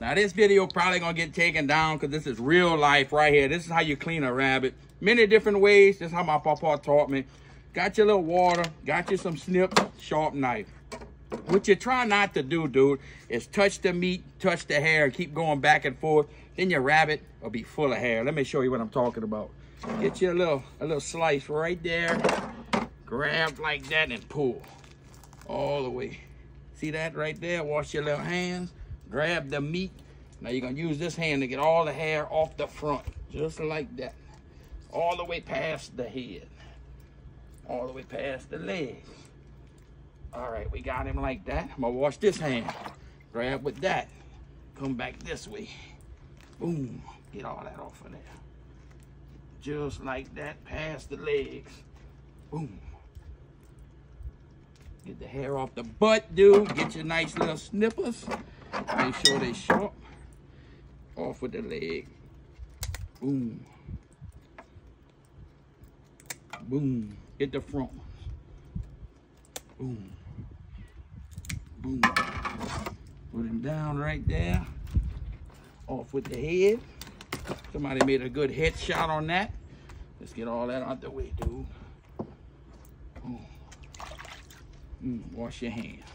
Now this video probably gonna get taken down because this is real life right here. This is how you clean a rabbit. Many different ways. This is how my papa taught me. Got your little water, got you some snips, sharp knife. What you try not to do, dude, is touch the meat, touch the hair, keep going back and forth. Then your rabbit will be full of hair. Let me show you what I'm talking about. Get you a little, a little slice right there. Grab like that and pull all the way. See that right there? Wash your little hands. Grab the meat. Now you're gonna use this hand to get all the hair off the front, just like that. All the way past the head. All the way past the legs. All right, we got him like that. I'm gonna wash this hand. Grab with that. Come back this way. Boom. Get all that off of there. Just like that, past the legs. Boom. Get the hair off the butt, dude. Get your nice little snippers. Make sure they sharp. Off with the leg. Boom. Boom. Get the front. Boom. Boom. Put him down right there. Off with the head. Somebody made a good headshot on that. Let's get all that out the way, dude. Boom. Mm, wash your hands.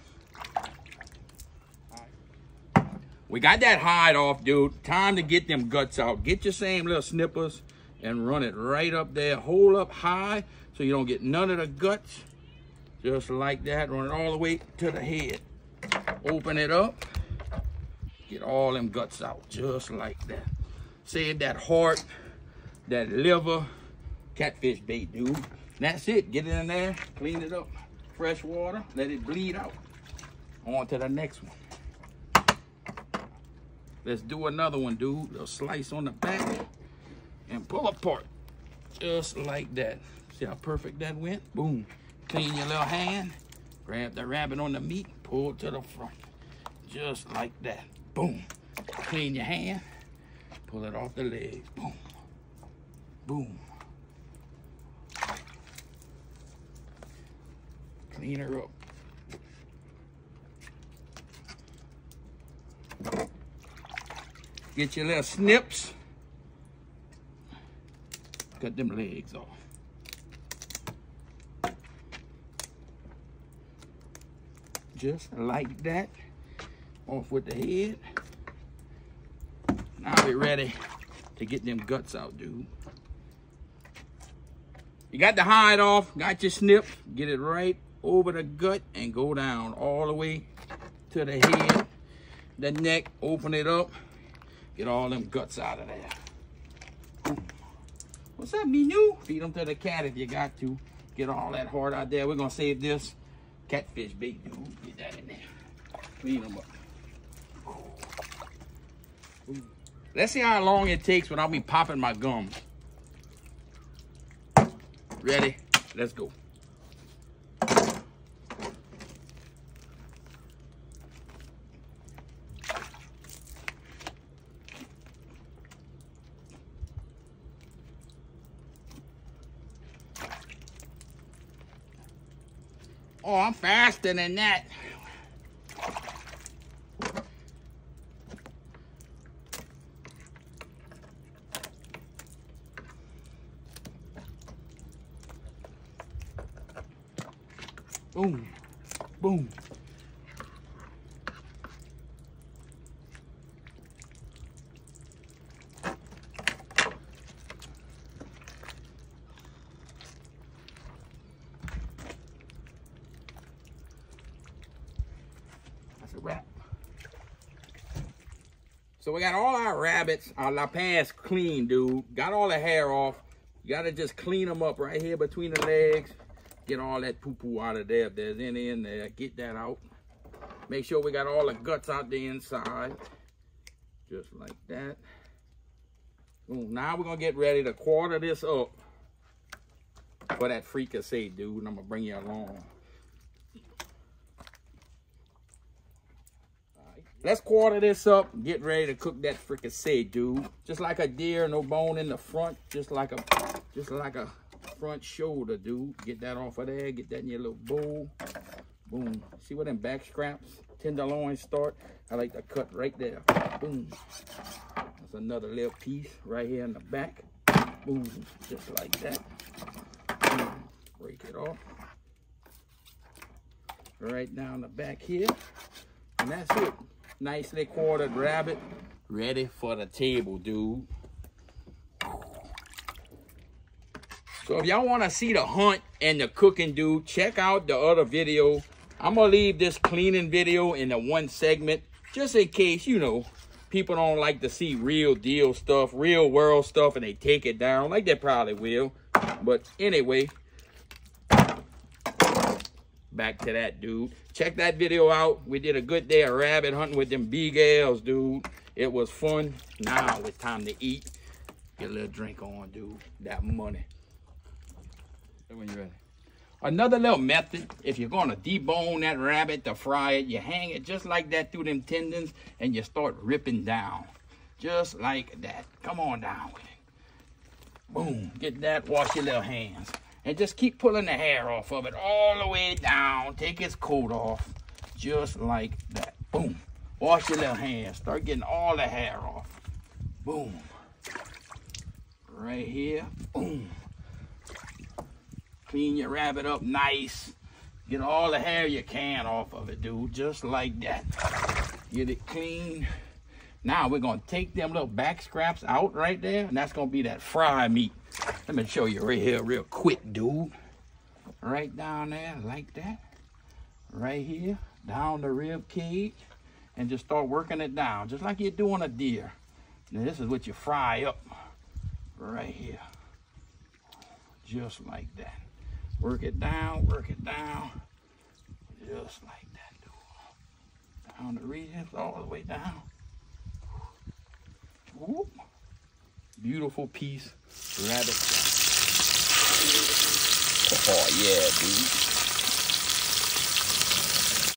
We got that hide off, dude. Time to get them guts out. Get your same little snippers and run it right up there. Hold up high so you don't get none of the guts. Just like that. Run it all the way to the head. Open it up. Get all them guts out. Just like that. Save that heart, that liver, catfish bait, dude. That's it. Get it in there. Clean it up. Fresh water. Let it bleed out. On to the next one. Let's do another one, dude. Little slice on the back and pull apart. Just like that. See how perfect that went? Boom. Clean your little hand. Grab the rabbit on the meat. Pull to the front. Just like that. Boom. Clean your hand. Pull it off the legs. Boom. Boom. Clean her up. Get your little snips. Cut them legs off. Just like that. Off with the head. Now we're ready to get them guts out, dude. You got the hide off, got your snip, get it right over the gut and go down all the way to the head, the neck, open it up, get all them guts out of there. What's up, minou? Feed them to the cat if you got to. Get all that heart out there. We're gonna save this catfish bait, dude. Get that in there. Clean them up. Let's see how long it takes without me popping my gums. Ready? Let's go. Oh, I'm faster than that. Boom, boom. That's a wrap. So we got all our rabbits, our lapins clean, dude. Got all the hair off. You gotta just clean them up right here between the legs. Get all that poo-poo out of there if there's any in there. Get that out. Make sure we got all the guts out the inside. Just like that. Now we're gonna get ready to quarter this up for that fricassee, dude. And I'm gonna bring you along. Let's quarter this up get ready to cook that fricassee, dude. Just like a deer, no bone in the front, just like a just like a front shoulder, dude. Get that off of there, get that in your little bowl. Boom. See what them back scraps? tenderloin start. I like to cut right there. Boom. That's another little piece right here in the back. Boom, just like that. Boom. Break it off. Right down the back here. And that's it. Nicely quartered rabbit. Ready for the table, dude. So if y'all want to see the hunt and the cooking, dude, check out the other video. I'm going to leave this cleaning video in the one segment, just in case, you know, people don't like to see real deal stuff, real world stuff, and they take it down. Like they probably will. But anyway, back to that, dude. Check that video out. We did a good day of rabbit hunting with them big L's, dude. It was fun. Now it's time to eat. Get a little drink on, dude. That money. When you're ready. Another little method, if you're gonna debone that rabbit to fry it, you hang it just like that through them tendons and you start ripping down. Just like that. Come on down with it. Boom, get that, wash your little hands. And just keep pulling the hair off of it all the way down. Take its coat off, just like that. Boom, wash your little hands. Start getting all the hair off. Boom. Right here, boom. Clean your rabbit up nice. Get all the hair you can off of it, dude. Just like that. Get it clean. Now we're gonna take them little back scraps out right there, and that's gonna be that fry meat. Let me show you right here real quick, dude. Right down there, like that. Right here, down the rib cage, and just start working it down, just like you're doing a deer. Now this is what you fry up, right here. Just like that. Work it down, work it down. Just like that, dude. Down the ribs, all the way down. Whoop. Beautiful piece rabbit. Oh yeah, dude.